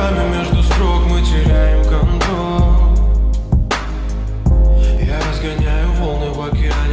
Вечерами между строк мы теряем контроль. Я разгоняю волны в океане.